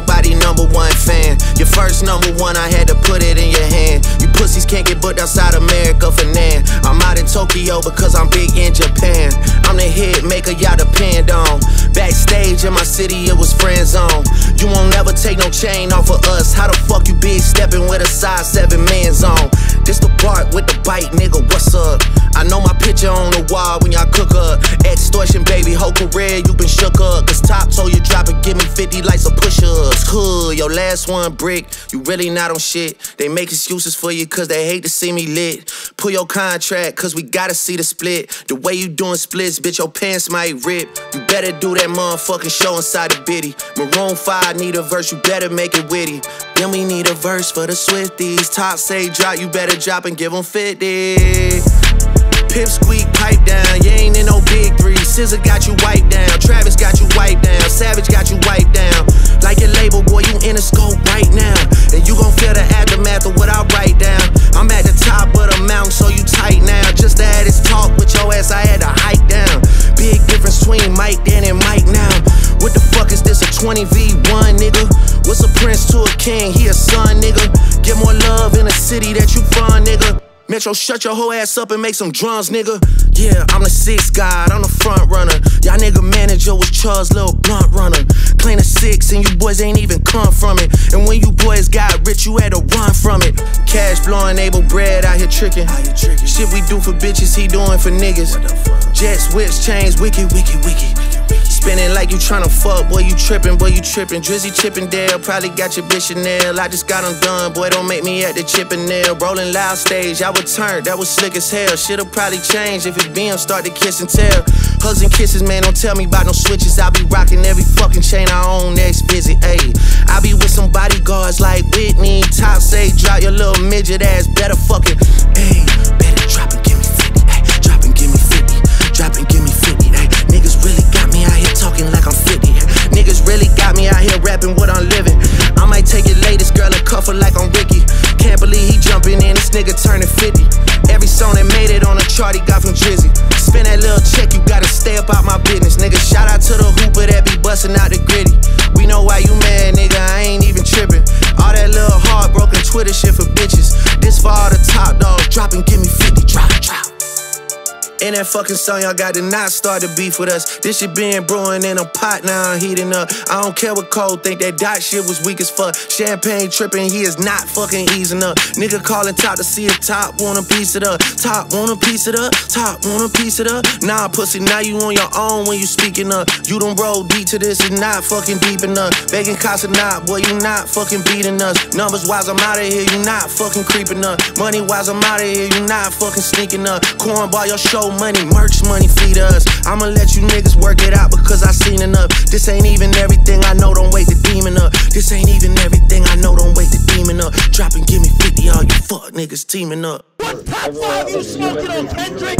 number one fan. Your first number one, I had to put it in your hand. You pussies can't get booked outside America for now. I'm out in Tokyo because I'm big in Japan. I'm the hit maker y'all depend on. Backstage in my city, it was friend zone. You won't never take no chain off of us. How the fuck you big stepping with a size 7 man zone? This the part with the bite, nigga, what's up? I know my picture on the wall when y'all cook up. Extortion, baby, whole career you been shook up. Cause top told you drop it, give me 50 like of push ups. Hood, your last one brick, you really not on shit. They make excuses for you cause they hate to see me lit. Pull your contract cause we gotta see the split. The way you doing splits, bitch, your pants might rip. You better do that motherfucking show inside the bitty. Maroon 5 need a verse, you better make it witty. Then we need a verse for the Swifties. Top say drop, you better drop and give them 50. Pip squeak, pipe down. You ain't in no big three. SZA got you wiped down. Travis got you wiped down. Savage got you wiped down. Like your label, boy, you in a scope right now. And you gon' feel the aftermath of what I write down. I'm at the top of the mountain, so you tight now. Just to have this talk with your ass, I had to hike down. Big difference between Mike then and Mike now. What the fuck is this, a 20v1, nigga? What's a prince to a king? He a son, nigga. Get more love in a city that you from, nigga. Metro, shut your whole ass up and make some drums, nigga. Yeah, I'm the sixth guy, I'm the front runner. Y'all nigga manager was Charles' little blunt runner. Clean a six, and you boys ain't even come from it. And when you boys got rich, you had to run from it. Cash flowing, able bread out here tricking. Shit we do for bitches, he doing for niggas. Jets, whips, chains, wicked, wicked, wicked. Spinning like you tryna fuck, boy, you trippin', boy, you trippin'. Drizzy Chippendale, probably got your bitch Chanel. I just got them done, boy, don't make me at the Chippendale. Rolling loud stage, I would turn, that was slick as hell. Shit'll probably change if it BM start to kiss and tell. Hugs and kisses, man, don't tell me about no switches. I be rocking every fucking chain I own next visit, ayy. I be with some bodyguards like Whitney. Top say, drop your little midget ass, better fucking, nigga turning 50. Every song that made it on a chart, he got from Drizzy. Spend that little check, you gotta stay up out my business. Nigga, shout out to the hooper that be busting out the griddy. We know why you mad, nigga, I ain't even tripping. All that little heartbroken Twitter shit for bitches. This for all the top dogs, drop and give me 50, drop, drop. In that fucking song, y'all got to not start the beef with us. This shit been brewing in a pot, now I'm heating up. I don't care what Cole think, that dot shit was weak as fuck. Champagne tripping, he is not fucking easing up. Nigga calling top to see if top want a piece of up. Top want a piece of up, top want a piece of up. Nah, pussy, now you on your own when you speaking up. You don't roll deep to this, it's not fucking deep enough. Begging cops or not, boy, you not fucking beating us. Numbers wise, I'm out of here, you not fucking creeping up. Money wise, I'm out of here, you not fucking sneaking up. Cornball your show money, merch money feed us. I'ma let you niggas work it out because I seen enough. This ain't even everything I know, don't wait the demon up. This ain't even everything I know, don't wait the demon up. Drop and give me 50, all you fuck niggas teaming up. What top five you smoking on, Kendrick?